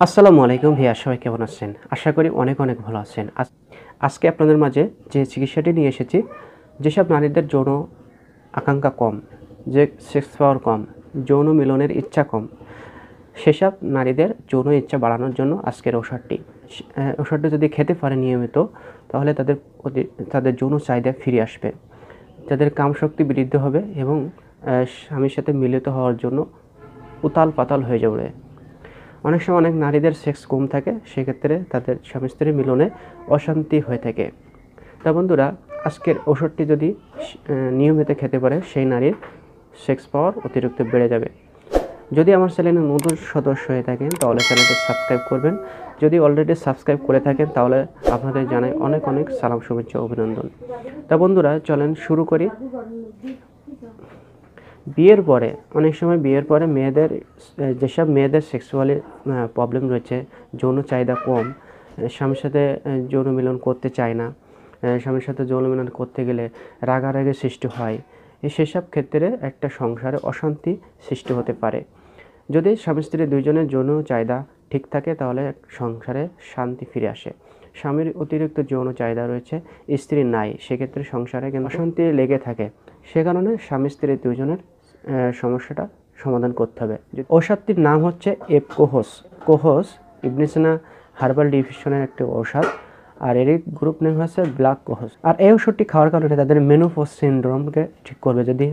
আসসালামু আলাইকুম ভাইয়া, সবাই কেমন আছেন? আশা করি অনেক অনেক ভালো আছেন। আজ- আজকে আপনাদের মাঝে যে চিকিৎসাটি নিয়ে এসেছি, যেসব নারীদের যৌন আকাঙ্ক্ষা কম, যে সেক্স পাওয়ার কম, যৌন মিলনের ইচ্ছা কম, সেসব নারীদের যৌন ইচ্ছা বাড়ানোর জন্য আজকের ওষুধটি ওষুধটি যদি খেতে পারে নিয়মিত, তাহলে তাদের তাদের যৌন চাহিদা ফিরে আসবে। তাদের কামশক্তি বৃদ্ধি হবে এবং স্বামীর সাথে মিলিত হওয়ার জন্য উতাল পাতাল হয়ে যাবে। অনেক সময় অনেক নারীদের সেক্স কম থাকে, সেক্ষেত্রে তাদের স্বামী স্ত্রীর মিলনে অশান্তি হয়ে থাকে। তা বন্ধুরা, আজকের ওষুধটি যদি নিয়মিত খেতে পারে, সেই নারীর সেক্স পাওয়ার অতিরিক্ত বেড়ে যাবে। যদি আমার চ্যানেলে নতুন সদস্য হয়ে থাকেন, তাহলে চ্যানেলটি সাবস্ক্রাইব করবেন। যদি অলরেডি সাবস্ক্রাইব করে থাকেন, তাহলে আপনাদের জানাই অনেক অনেক সালাম, শুভেচ্ছা, অভিনন্দন। তা বন্ধুরা, চলেন শুরু করি। বিয়ের পরে, অনেক সময় বিয়ের পরে মেয়েদের, যেসব মেয়েদের সেক্সুয়ালি প্রবলেম রয়েছে, যৌন চাহিদা কম স্বামীর সাথে যৌন মিলন করতে চায় না স্বামীর সাথে যৌন মিলন করতে গেলে রাগারাগের সৃষ্টি হয় সেসব ক্ষেত্রে একটা সংসারে অশান্তি সৃষ্টি হতে পারে। যদি স্বামী স্ত্রী দুইজনের যৌন চাহিদা ঠিক থাকে, তাহলে সংসারে শান্তি ফিরে আসে। স্বামীর অতিরিক্ত যৌন চাহিদা রয়েছে, স্ত্রী নাই, সেক্ষেত্রে সংসারে কিন্তু অশান্তি লেগে থাকে। সে কারণে স্বামী স্ত্রী দুজনের সমস্যাটা সমাধান করতে হবে। ঔষধটির নাম হচ্ছে এপ কোহস কোহস ইবনিসিনা হার্বাল ডিভিশনের একটি ঔষধ, আর এর গ্রুপ নেম হচ্ছে ব্ল্যাক কোহস আর এই ওষুধটি খাওয়ার কারণে তাদের মেনোপোজ সিনড্রোমকে ঠিক করবে। যদি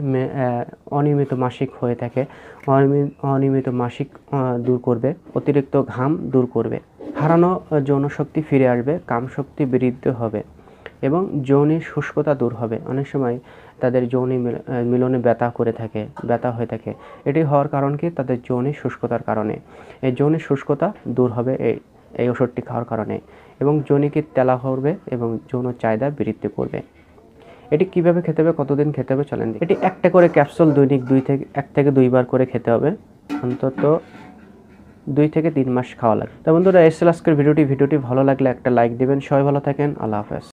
অনিয়মিত মাসিক হয়ে থাকে, অনিয়মিত মাসিক দূর করবে, অতিরিক্ত ঘাম দূর করবে। হারানো যৌনশক্তি ফিরে আসবে, কামশক্তি বৃদ্ধি হবে। এবং যৌনি শুষ্কতা দূর হবে। অনেক সময় তাদের যৌনি মিলনে ব্যথা করে থাকে, ব্যথা হয়ে থাকে। এটি হওয়ার কারণ কি? তাদের যৌনি শুষ্কতার কারণে। এই যৌনি শুষ্কতা দূর হবে এই এই ওষুধটি খাওয়ার কারণে এবং যৌনিকে তেলা করবে এবং যৌন চাহিদা বৃদ্ধি করবে। এটি কীভাবে খেতে হবে? কতদিন খেতে হবে? চলেন। এটি একটা করে ক্যাপসুল দৈনিক দুই থেকে, এক থেকে দুইবার করে খেতে হবে। অন্তত দুই থেকে তিন মাস খাওয়া লাগবে। তা বন্ধুরা এসএল আজকের ভিডিওটি। ভিডিওটি ভালো লাগলে একটা লাইক দিবেন। সবাই ভালো থাকেন। আল্লাহ হাফেজ।